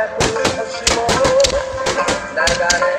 I got it.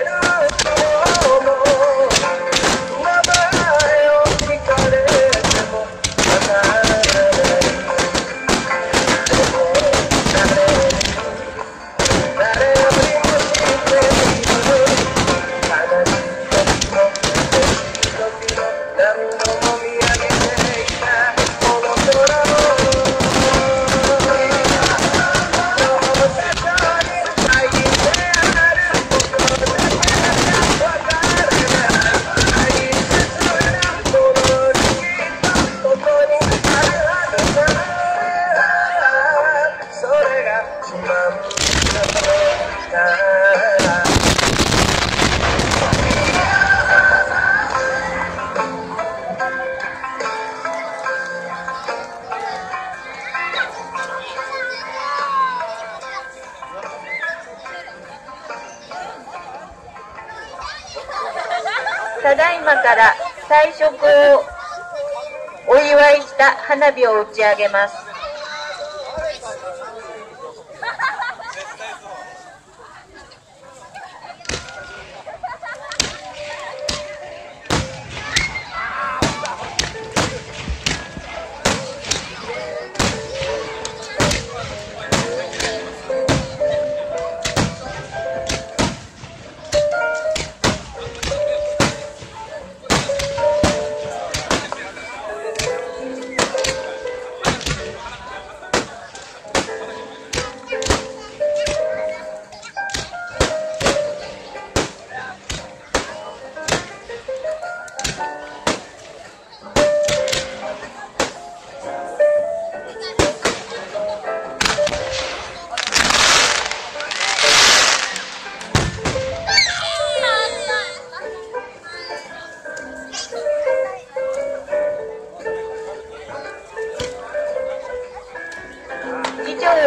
ただいまから退職をお祝いした花火を打ち上げます。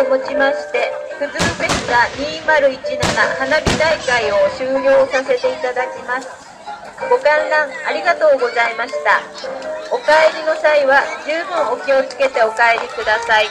をもちまして、クズフェスタ2017花火大会を終了させていただきます。ご観覧ありがとうございました。お帰りの際は十分お気をつけてお帰りください。